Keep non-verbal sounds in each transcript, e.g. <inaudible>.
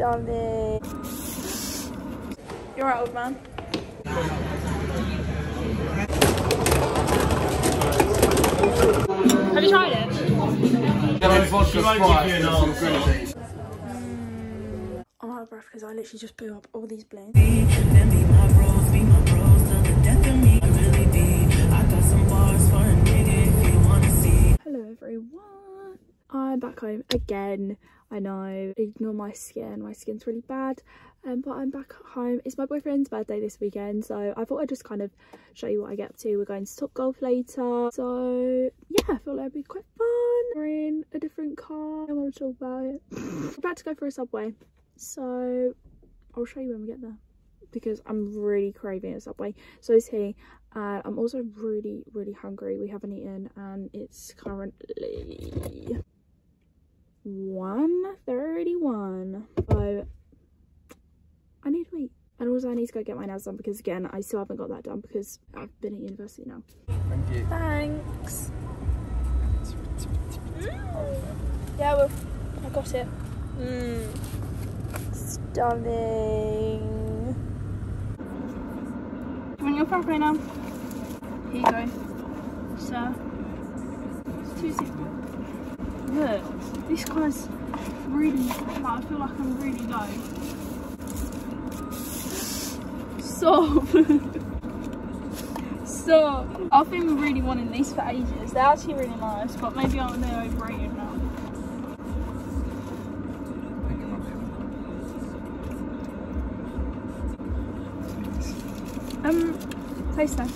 Stunning. You're right, old man. Have you tried it? I'm out of breath because I literally just blew up all these balloons. Hello everyone. I'm back home again. I know, ignore my skin. My skin's really bad. Um, but I'm back home. It's my boyfriend's birthday this weekend, so I thought I'd just kind of show you what I get up to. We're going to Top Golf later. So yeah, I thought that'd be quite fun. We're in a different car. I want to talk about it. <laughs> We're about to go for a subway. So I'll show you when we get there because I'm really craving a Subway. So is he. Uh, I'm also really, really hungry. We haven't eaten and it's currently 1.31. So I need to eat. And also I need to go get my nails done because again, I still haven't got that done because I've been at university now. Thank you. Thanks. Mm. Yeah, well, I got it. Mmm. Stunning. You want your front right now? Here you go. Sir. It's too simple. Look, this guy's really, like, I feel like I'm really low. Stop. Stop. I've been really wanting these for ages. They're actually really nice, but maybe I'm they're overrated now. Um, taste test.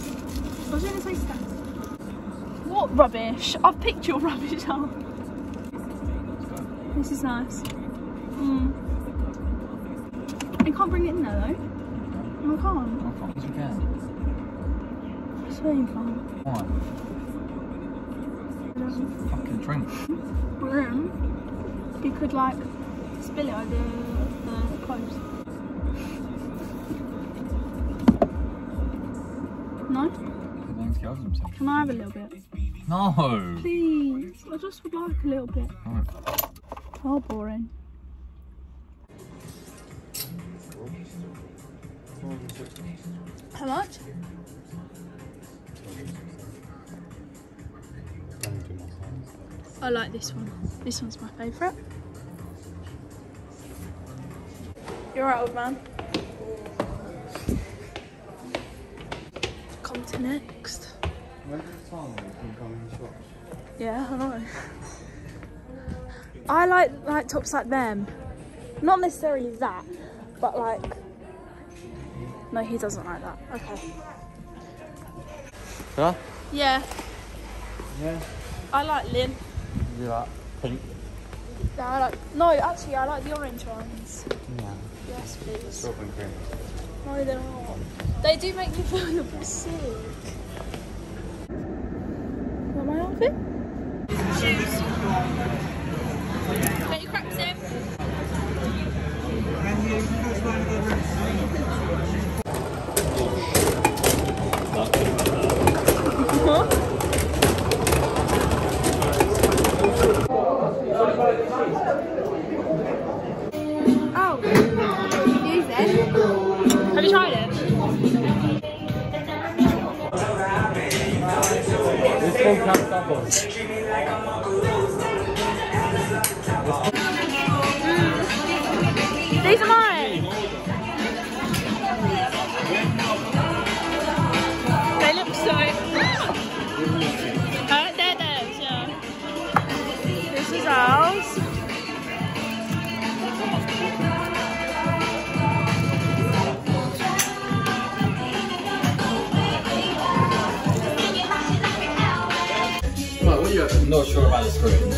I was doing a taste test. What rubbish? I've picked your <laughs> rubbish up. This is nice. Mm. You can't bring it in there though. No, I can't. Yes, you can. I swear you can't. Why? Um, Fucking drink. We're. You could like spill it over the, the clothes. No? The name's kills himself. Can I have a little bit? No! Please. I just would like a little bit. Oh, boring. How much? I like this one. This one's my favourite. You're right, old man. Come to next. Yeah, I know. <laughs> I like like tops like them. Not necessarily that, but like. No, he doesn't like that. Okay. Yeah? Yeah, Yeah. I like Lynn. You like pink? No, I like. No, actually, I like the orange ones. Yeah. Yes, please. Strawberry cream. No, they're not. They do make me feel bit sick. Want my outfit? Shoes. You tried it? This one double. Right, what are? I'm not sure about the screen.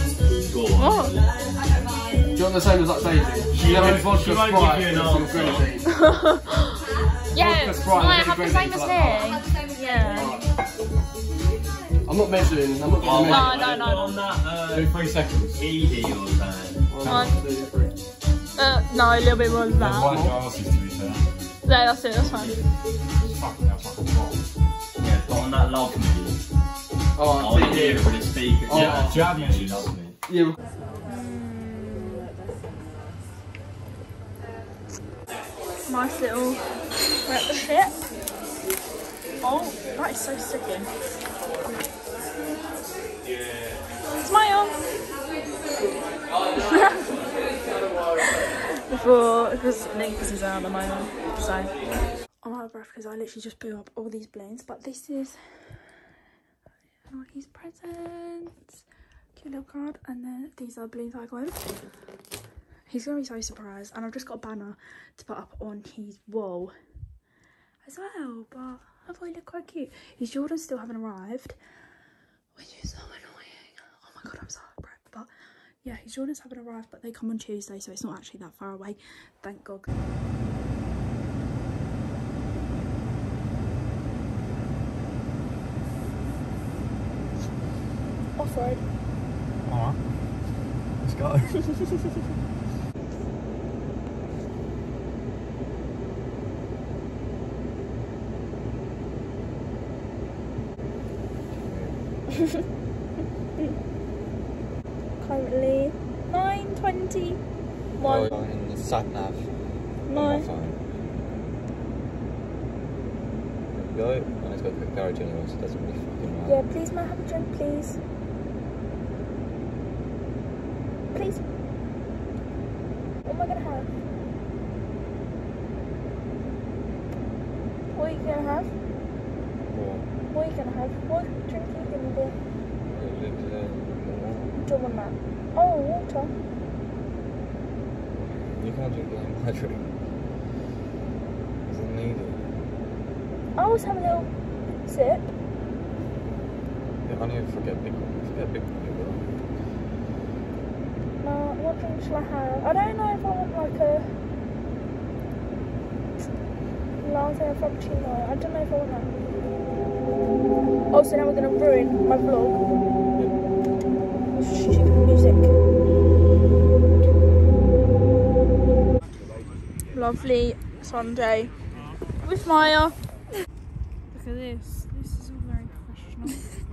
What? Do you want the same as like Daisy? She's having vodka she won't Sprite and some green. Yeah, Vodka Sprite, no, I have the same as for me. Yeah. I'm not measuring. I'm not Oh, going to No, measure. no, no, no. On that, uh, three seconds. Edie or something. One, two, three. Uh, no, a little bit more than They're that. white glasses to be fair. No, that's it, that's fine. Fucking hell, fucking. Yeah, but on that love me. Oh, I hear it with the speaker. Oh. Yeah, Jab usually loves me. yeah. Nice little shit. Oh, that is so sticking. Yeah. Smile. Before, because Nick is out at the moment, so I'm out of breath because I literally just blew up all these balloons. But this is Oh, all his presents, cute little card, and then these are balloons I got. He's gonna be so surprised, and I've just got a banner to put up on his wall as well. But I thought he looked quite cute. His Jordans still haven't arrived, which is so annoying. Oh my god, I'm so out. But yeah, his Jordans haven't arrived, but they come on Tuesday, so it's not actually that far away. Thank God. Off road. Alright. Let's go. <laughs> Currently nine twenty. Oh, in the sat nav. No. Go. And it's got a quick garage anyway, so it doesn't really fucking matter. Yeah, please, may I have a drink, please? Please. Oh what am I gonna have? What are you gonna have? Or, What are you gonna have? What drink are you gonna do? live there. Do you want that? Oh, water. You can't drink that my drink. Doesn't need it. I always have a little sip. Yeah, I need to forget big one. Forget big one. Now, what drink shall I have? I don't know if I want like a latte frappuccino. I don't know if I want that. Oh, so now we're gonna ruin my vlog. Stupid music. Lovely Sunday with Maya. Look at this. This is <laughs>